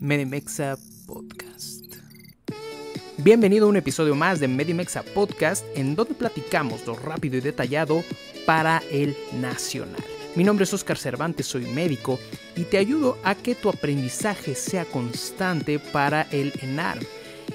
Medimexa Podcast. Bienvenido a un episodio más de Medimexa Podcast en donde platicamos lo rápido y detallado para el nacional. Mi nombre es Oscar Cervantes, soy médico y te ayudo a que tu aprendizaje sea constante para el ENARM.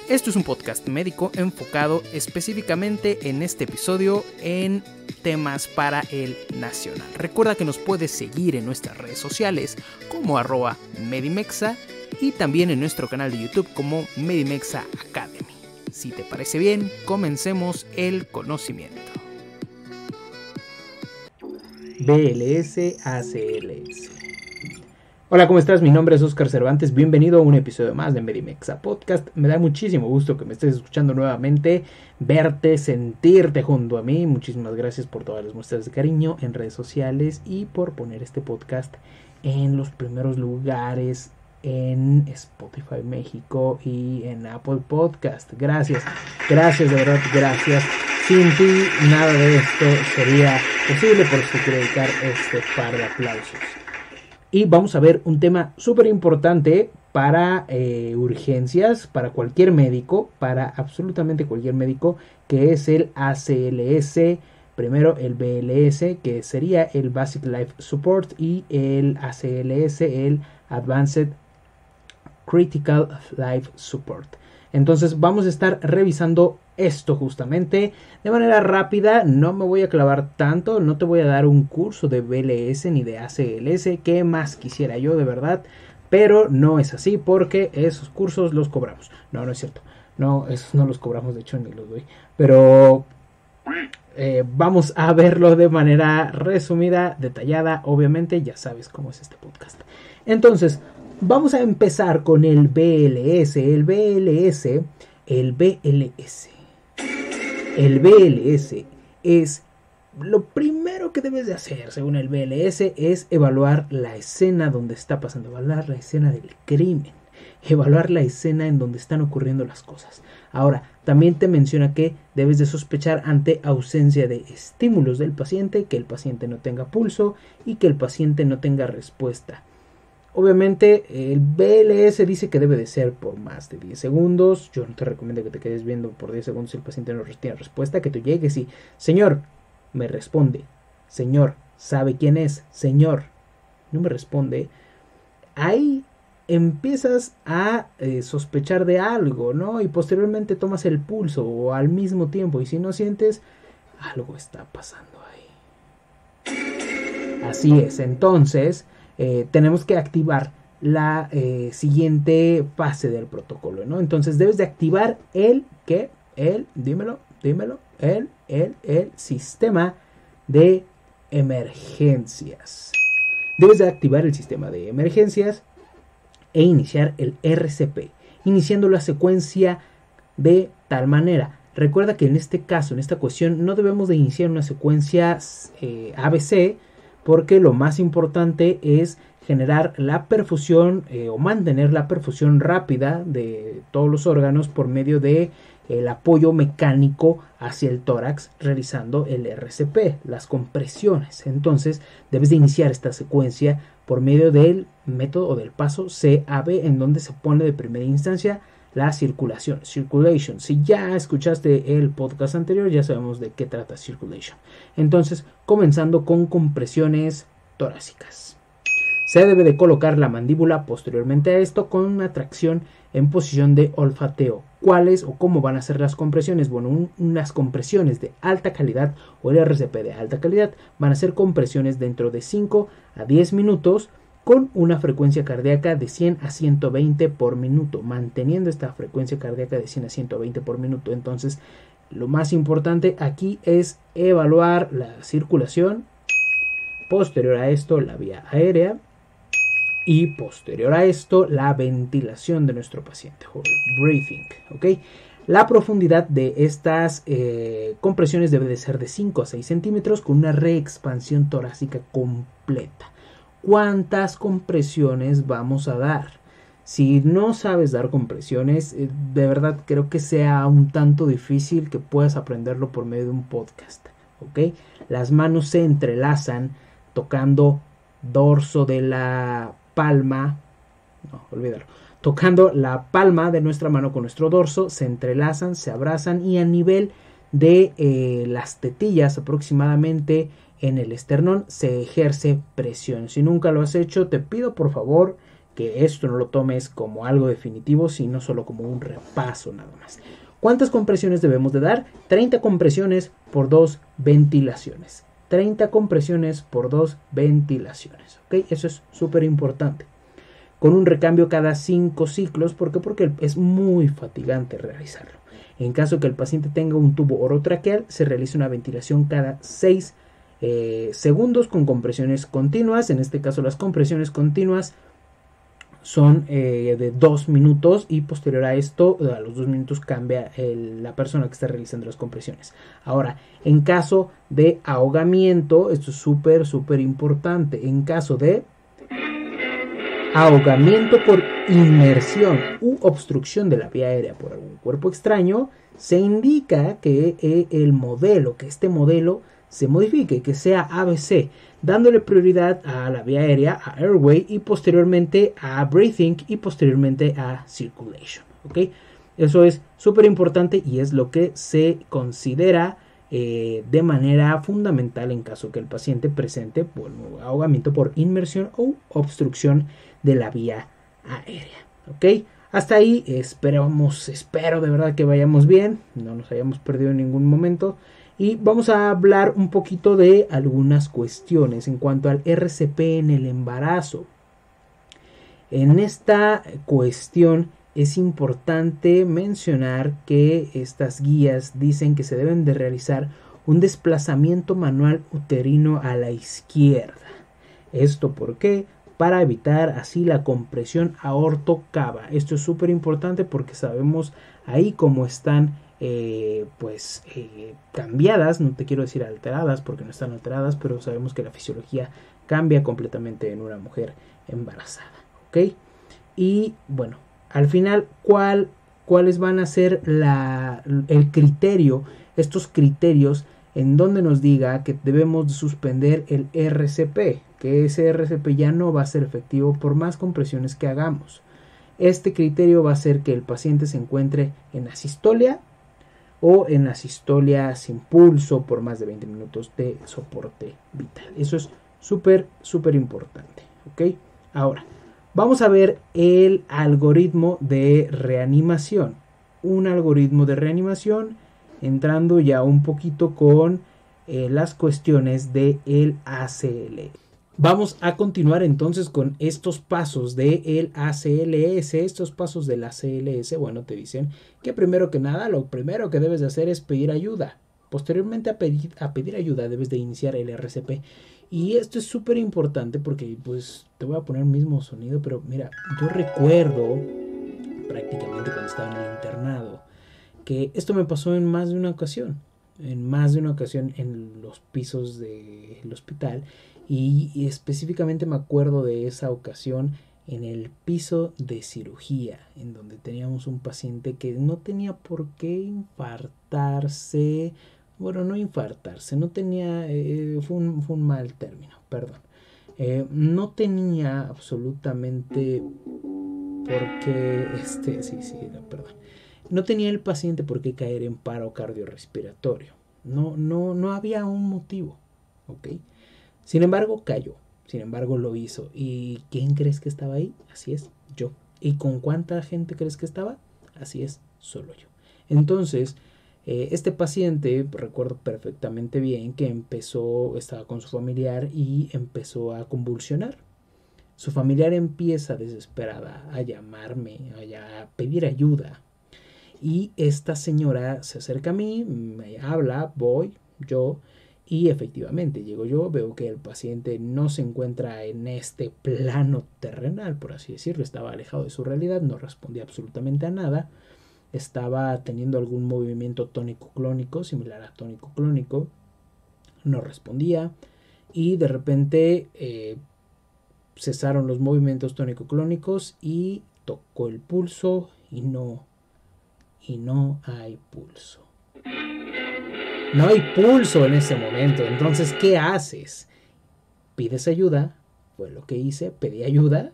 Esto es un podcast médico enfocado específicamente en este episodio en temas para el nacional. Recuerda que nos puedes seguir en nuestras redes sociales como arroba Medimexa y también en nuestro canal de YouTube como Medimexa Academy. Si te parece bien, comencemos el conocimiento. BLS ACLS. Hola, ¿cómo estás? Mi nombre es Oscar Cervantes. Bienvenido a un episodio más de Medimexa Podcast. Me da muchísimo gusto que me estés escuchando nuevamente, verte, sentirte junto a mí. Muchísimas gracias por todas las muestras de cariño en redes sociales y por poner este podcast en los primeros lugares en Spotify México y en Apple Podcast. Gracias, gracias, de verdad, gracias. Sin ti nada de esto sería posible, por eso quiero dedicar este par de aplausos. Y vamos a ver un tema súper importante para eh, urgencias, para cualquier médico, para absolutamente cualquier médico, que es el ACLS. Primero el BLS, que sería el Basic Life Support, y el ACLS, el Advanced Critical Life Support. Entonces vamos a estar revisando esto justamente de manera rápida. No me voy a clavar tanto, no te voy a dar un curso de BLS ni de ACLS, que más quisiera yo de verdad. Pero no es así porque esos cursos los cobramos. No, no es cierto. No, esos no los cobramos, de hecho ni los doy. Pero eh, vamos a verlo de manera resumida, detallada. Obviamente ya sabes cómo es este podcast. Entonces, Vamos a empezar con el BLS. El BLS, el BLS. El BLS es lo primero que debes de hacer, según el BLS, es evaluar la escena donde está pasando, evaluar la escena del crimen, evaluar la escena en donde están ocurriendo las cosas. Ahora, también te menciona que debes de sospechar ante ausencia de estímulos del paciente, que el paciente no tenga pulso y que el paciente no tenga respuesta Obviamente el BLS dice que debe de ser por más de 10 segundos. Yo no te recomiendo que te quedes viendo por 10 segundos si el paciente no tiene respuesta. Que tú llegues y, señor, me responde. Señor, ¿sabe quién es? Señor, no me responde. Ahí empiezas a eh, sospechar de algo, ¿no? Y posteriormente tomas el pulso o al mismo tiempo. Y si no sientes, algo está pasando ahí. Así es. Entonces eh, tenemos que activar la eh, siguiente fase del protocolo, ¿no? Entonces debes de activar el que, el, dímelo, dímelo, el, el, el sistema de emergencias. Debes de activar el sistema de emergencias e iniciar el RCP, iniciando la secuencia de tal manera. Recuerda que en este caso, en esta cuestión, no debemos de iniciar una secuencia eh, ABC, porque lo más importante es generar la perfusión eh, o mantener la perfusión rápida de todos los órganos por medio de el apoyo mecánico hacia el tórax realizando el RCP, las compresiones. Entonces debes de iniciar esta secuencia por medio del método o del paso CAB en donde se pone de primera instancia la circulación, circulation. Si ya escuchaste el podcast anterior, ya sabemos de qué trata circulation. Entonces, comenzando con compresiones torácicas. Se debe de colocar la mandíbula posteriormente a esto con una tracción en posición de olfateo. ¿Cuáles o cómo van a ser las compresiones? Bueno, unas compresiones de alta calidad o el RCP de alta calidad van a ser compresiones dentro de 5 a 10 minutos con una frecuencia cardíaca de 100 a 120 por minuto, manteniendo esta frecuencia cardíaca de 100 a 120 por minuto. Entonces, lo más importante aquí es evaluar la circulación, posterior a esto la vía aérea y posterior a esto la ventilación de nuestro paciente, breathing, ¿ok? La profundidad de estas eh, compresiones debe de ser de 5 a 6 centímetros con una reexpansión torácica completa cuántas compresiones vamos a dar. Si no sabes dar compresiones, eh, de verdad creo que sea un tanto difícil que puedas aprenderlo por medio de un podcast. ¿ok? Las manos se entrelazan tocando dorso de la palma no, olvídalo. Tocando la palma de nuestra mano con nuestro dorso, se entrelazan, se abrazan y a nivel de eh, las tetillas aproximadamente en el esternón se ejerce presión. Si nunca lo has hecho, te pido por favor que esto no lo tomes como algo definitivo, sino solo como un repaso nada más. ¿Cuántas compresiones debemos de dar? 30 compresiones por dos ventilaciones. 30 compresiones por dos ventilaciones. Eso es súper importante. Con un recambio cada 5 ciclos. ¿Por qué? Porque es muy fatigante realizarlo. En caso que el paciente tenga un tubo orotraqueal, se realiza una ventilación cada 6 eh, segundos con compresiones continuas. En este caso, las compresiones continuas son eh, de dos minutos y posterior a esto, a los dos minutos cambia la persona que está realizando las compresiones. Ahora, en caso de ahogamiento, esto es súper, súper importante. En caso de ahogamiento por inmersión u obstrucción de la vía aérea por algún cuerpo extraño, se indica que eh, el modelo, que este modelo se modifique, que sea ABC, dándole prioridad a la vía aérea, a airway y posteriormente a breathing y posteriormente a circulation. ¿ok? Eso es súper importante y es lo que se considera eh, de manera fundamental en caso que el paciente presente ahogamiento por inmersión o obstrucción de la vía aérea. ¿ok? Hasta ahí esperamos, espero de verdad que vayamos bien, no nos hayamos perdido en ningún momento y vamos a hablar un poquito de algunas cuestiones en cuanto al RCP en el embarazo. En esta cuestión es importante mencionar que estas guías dicen que se deben de realizar un desplazamiento manual uterino a la izquierda. ¿Esto por qué? Para evitar así la compresión aorto-cava. Esto es súper importante porque sabemos ahí cómo están eh, pues eh, cambiadas, no te quiero decir alteradas porque no están alteradas, pero sabemos que la fisiología cambia completamente en una mujer embarazada, ¿ok? Y bueno, al final, ¿cuál, ¿cuáles van a ser la, el criterio, estos criterios en donde nos diga que debemos suspender el RCP, que ese RCP ya no va a ser efectivo por más compresiones que hagamos. Este criterio va a ser que el paciente se encuentre en asistolia o en la sistolia sin pulso por más de 20 minutos de soporte vital. Eso es súper, súper importante. Ahora, vamos a ver el algoritmo de reanimación. Un algoritmo de reanimación entrando ya un poquito con eh, las cuestiones del el ACL. Vamos a continuar entonces con estos pasos del el ACLS, estos pasos del ACLS. Bueno, te dicen que primero que nada, lo primero que debes de hacer es pedir ayuda. Posteriormente a pedir, a pedir ayuda debes de iniciar el RCP. Y esto es súper importante porque pues te voy a poner el mismo sonido, pero mira, yo recuerdo prácticamente cuando estaba en el internado que esto me pasó en más de una ocasión, en más de una ocasión en los pisos del hospital y, específicamente me acuerdo de esa ocasión en el piso de cirugía, en donde teníamos un paciente que no tenía por qué infartarse, bueno, no infartarse, no tenía, eh, fue, un, mal término, perdón, eh, no tenía absolutamente por qué, este, sí, sí, perdón, no tenía el paciente por qué caer en paro cardiorrespiratorio, no, no, no había un motivo, ¿ok? Sin embargo, cayó. Sin embargo, lo hizo. ¿Y quién crees que estaba ahí? Así es, yo. ¿Y con cuánta gente crees que estaba? Así es, solo yo. Entonces, eh, este paciente, recuerdo perfectamente bien que empezó, estaba con su familiar y empezó a convulsionar. Su familiar empieza desesperada a llamarme, a pedir ayuda. Y esta señora se acerca a mí, me habla, voy, yo, y efectivamente, llego yo, veo que el paciente no se encuentra en este plano terrenal, por así decirlo, estaba alejado de su realidad, no respondía absolutamente a nada, estaba teniendo algún movimiento tónico-clónico, similar a tónico-clónico, no respondía y de repente eh, cesaron los movimientos tónico-clónicos y tocó el pulso y no, y no hay pulso. No hay pulso en ese momento. Entonces, ¿qué haces? ¿Pides ayuda? Fue lo que hice, pedí ayuda.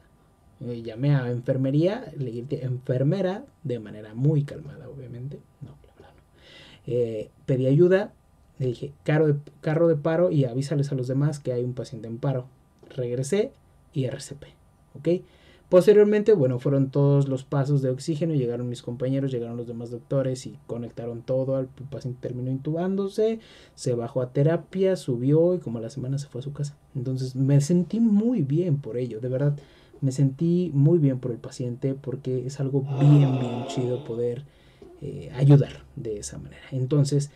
Eh, llamé a enfermería, le enfermera de manera muy calmada, obviamente. No, la no. Eh, pedí ayuda, le dije carro de, carro de paro y avísales a los demás que hay un paciente en paro. Regresé y RCP. ¿Ok? Posteriormente, bueno, fueron todos los pasos de oxígeno, llegaron mis compañeros, llegaron los demás doctores y conectaron todo, el paciente terminó intubándose, se bajó a terapia, subió y como la semana se fue a su casa. Entonces me sentí muy bien por ello, de verdad, me sentí muy bien por el paciente porque es algo bien, bien chido poder eh, ayudar de esa manera. Entonces,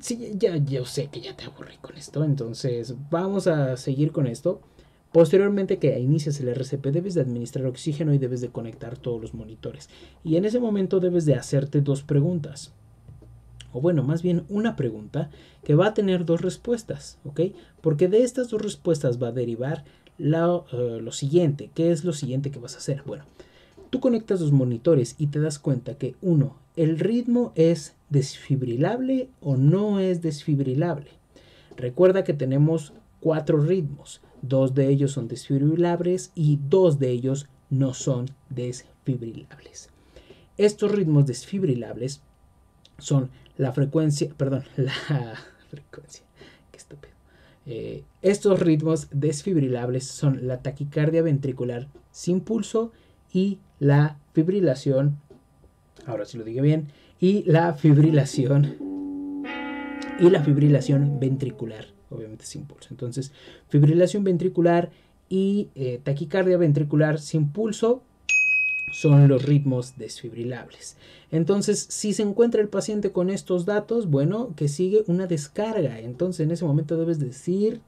sí, ya yo sé que ya te aburrí con esto, entonces vamos a seguir con esto. Posteriormente que inicias el RCP debes de administrar oxígeno y debes de conectar todos los monitores. Y en ese momento debes de hacerte dos preguntas. O bueno, más bien una pregunta que va a tener dos respuestas, ¿ok? Porque de estas dos respuestas va a derivar eh, lo siguiente. ¿Qué es lo siguiente que vas a hacer? Bueno, tú conectas los monitores y te das cuenta que uno, el ritmo es desfibrilable o no es desfibrilable. Recuerda que tenemos cuatro ritmos. Dos de ellos son desfibrilables y dos de ellos no son desfibrilables. Estos ritmos desfibrilables son la frecuencia, perdón, la frecuencia, qué estúpido. Eh, estos ritmos desfibrilables son la taquicardia ventricular sin pulso y la fibrilación, ahora sí lo digo bien, y la fibrilación y la fibrilación ventricular obviamente sin pulso. Entonces, fibrilación ventricular y eh, taquicardia ventricular sin pulso son los ritmos desfibrilables. Entonces, si se encuentra el paciente con estos datos, bueno, que sigue una descarga. Entonces, en ese momento debes decir,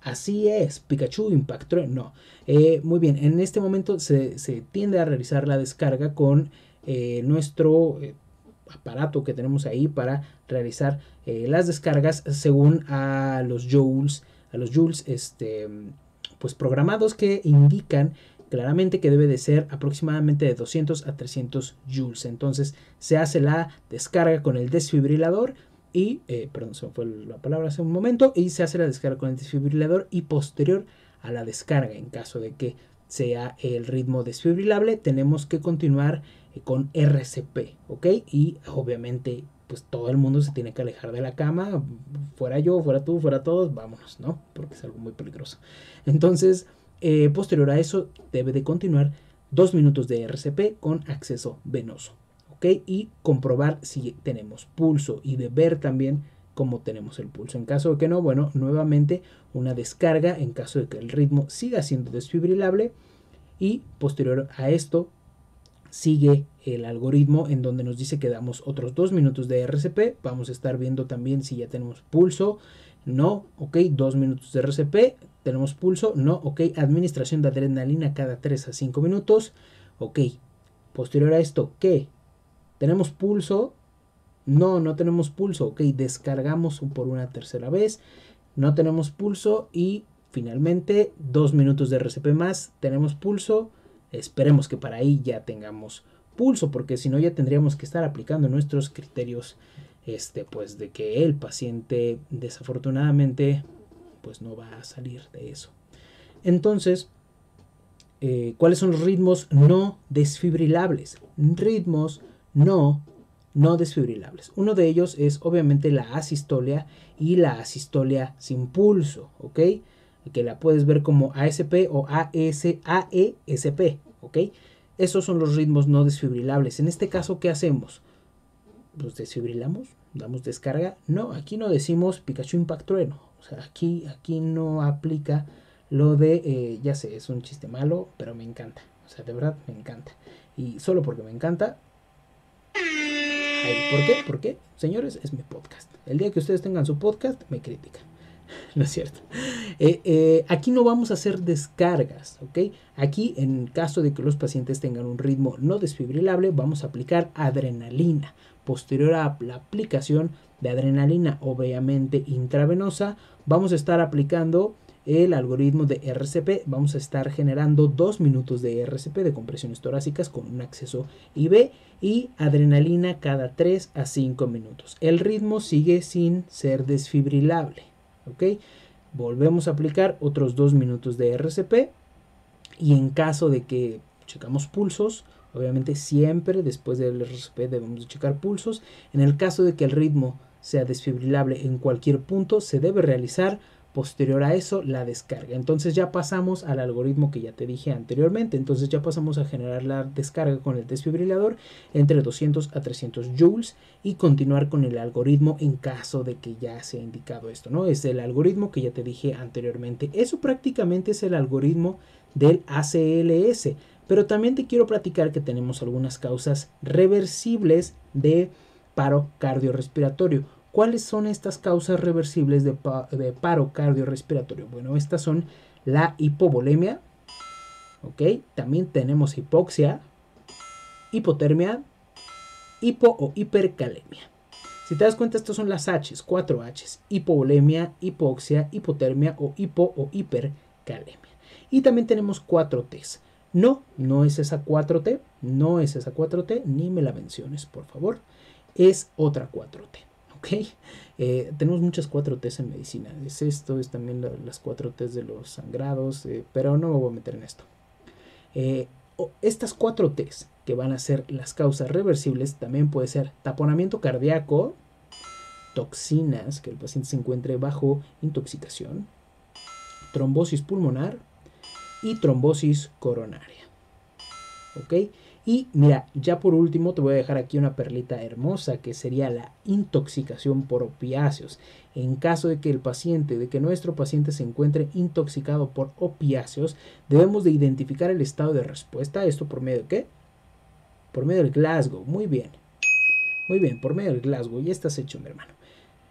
así es, Pikachu impactó. No, eh, muy bien, en este momento se, tiende a realizar la descarga con eh, nuestro aparato que tenemos ahí para realizar eh, las descargas según a los joules, a los joules este, pues programados que indican claramente que debe de ser aproximadamente de 200 a 300 joules. Entonces se hace la descarga con el desfibrilador y, eh, perdón, se me fue la palabra hace un momento, y se hace la descarga con el desfibrilador y posterior a la descarga, en caso de que sea el ritmo desfibrilable, tenemos que continuar con RCP, ¿ok? Y obviamente pues todo el mundo se tiene que alejar de la cama, fuera yo, fuera tú, fuera todos, vámonos, ¿no? Porque es algo muy peligroso. Entonces, eh, posterior a eso, debe de continuar dos minutos de RCP con acceso venoso, ¿ok? Y comprobar si tenemos pulso y de ver también cómo tenemos el pulso. En caso de que no, bueno, nuevamente una descarga en caso de que el ritmo siga siendo desfibrilable y posterior a esto sigue el algoritmo en donde nos dice que damos otros dos minutos de RCP. Vamos a estar viendo también si ya tenemos pulso. No, ok, dos minutos de RCP. Tenemos pulso. No, ok, administración de adrenalina cada 3 a 5 minutos. Ok, posterior a esto, ¿qué? ¿Tenemos pulso? No, no tenemos pulso. Ok, descargamos por una tercera vez. No tenemos pulso y finalmente dos minutos de RCP más. Tenemos pulso. Esperemos que para ahí ya tengamos pulso, porque si no ya tendríamos que estar aplicando nuestros criterios, este, pues de que el paciente desafortunadamente, pues no va a salir de eso. Entonces, eh, ¿cuáles son los ritmos no desfibrilables? Ritmos no no desfibrilables. Uno de ellos es obviamente la asistolia y la asistolia sin pulso, ¿ok? Que la puedes ver como ASP o ASAESP, ¿ok? Esos son los ritmos no desfibrilables. En este caso, ¿qué hacemos? ¿Los desfibrilamos? ¿Damos descarga? No, aquí no decimos Pikachu Impact Trueno. O sea, aquí, aquí no aplica lo de, eh, ya sé, es un chiste malo, pero me encanta. O sea, de verdad me encanta. Y solo porque me encanta. ¿Por qué? ¿Por qué? Señores, es mi podcast. El día que ustedes tengan su podcast, me critican. no es cierto. Eh, eh, aquí no vamos a hacer descargas, ¿ok? Aquí, en caso de que los pacientes tengan un ritmo no desfibrilable, vamos a aplicar adrenalina. Posterior a la aplicación de adrenalina, obviamente intravenosa, vamos a estar aplicando el algoritmo de RCP. Vamos a estar generando dos minutos de RCP de compresiones torácicas con un acceso IV y adrenalina cada 3 a 5 minutos. El ritmo sigue sin ser desfibrilable. ¿Ok? Volvemos a aplicar otros dos minutos de RCP Y en caso de que checamos pulsos, obviamente siempre después del RCP debemos checar pulsos. En el caso de que el ritmo sea desfibrilable en cualquier punto, se debe realizar posterior a eso la descarga. Entonces ya pasamos al algoritmo que ya te dije anteriormente. Entonces ya pasamos a generar la descarga con el desfibrilador entre 200 a 300 joules y continuar con el algoritmo en caso de que ya se ha indicado esto, ¿no? Es el algoritmo que ya te dije anteriormente. Eso prácticamente es el algoritmo del ACLS. Pero también te quiero platicar que tenemos algunas causas reversibles de paro cardiorrespiratorio. ¿Cuáles son estas causas reversibles de, paro cardiorrespiratorio? Bueno, estas son la hipovolemia, ¿ok? También tenemos hipoxia, hipotermia, hipo o hipercalemia. Si te das cuenta, estas son las H's, cuatro H's, hipovolemia, hipoxia, hipotermia o hipo o hipercalemia. Y también tenemos cuatro T's. No, no es esa 4T, no es esa 4T, ni me la menciones, por favor. Es otra 4T. Eh, tenemos muchas 4Ts en medicina. Es esto, es también las 4Ts de los sangrados, eh, pero no me voy a meter en esto. Eh, estas 4Ts que van a ser las causas reversibles también puede ser taponamiento cardíaco, toxinas, que el paciente se encuentre bajo intoxicación, trombosis pulmonar, y trombosis coronaria. ¿Ok? Y mira, ya por último te voy a dejar aquí una perlita hermosa que sería la intoxicación por opiáceos. En caso de que el paciente, de que nuestro paciente se encuentre intoxicado por opiáceos, debemos de identificar el estado de respuesta. ¿Esto por medio de qué? Por medio del Glasgow. Muy bien. Muy bien, por medio del Glasgow. Ya estás hecho, mi hermano.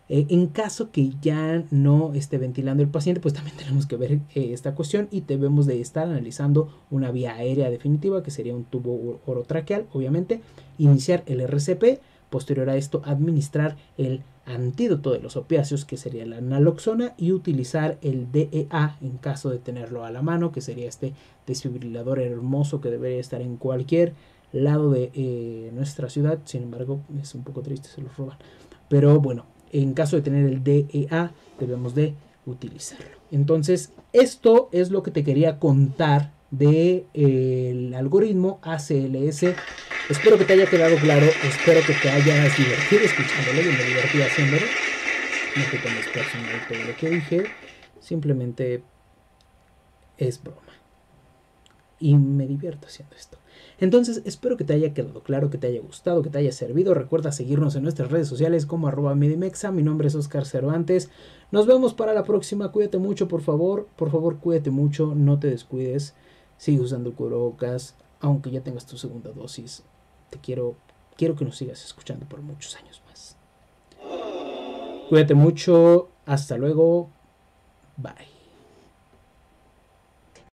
Eh, en caso que ya no esté ventilando el paciente, pues también tenemos que ver eh, esta cuestión y debemos de estar analizando una vía aérea definitiva, que sería un tubo orotraqueal, obviamente, iniciar el RCP, posterior a esto administrar el antídoto de los opiáceos, que sería la naloxona, y utilizar el DEA en caso de tenerlo a la mano, que sería este desfibrilador hermoso que debería estar en cualquier lado de eh, nuestra ciudad. Sin embargo, es un poco triste, se los roban. Pero bueno, en caso de tener el DEA, debemos de utilizarlo. Entonces, esto es lo que te quería contar del de, algoritmo ACLS. Espero que te haya quedado claro, espero que te hayas divertido escuchándolo y me divertí haciéndolo. No te tomes personal todo lo que dije, simplemente es broma. Y me divierto haciendo esto. Entonces, espero que te haya quedado claro, que te haya gustado, que te haya servido. Recuerda seguirnos en nuestras redes sociales como arroba Medimexa. Mi nombre es Oscar Cervantes. Nos vemos para la próxima. Cuídate mucho, por favor. Por favor, cuídate mucho. No te descuides. Sigue usando cubrebocas. Aunque ya tengas tu segunda dosis. Te quiero, quiero que nos sigas escuchando por muchos años más. Cuídate mucho. Hasta luego. Bye.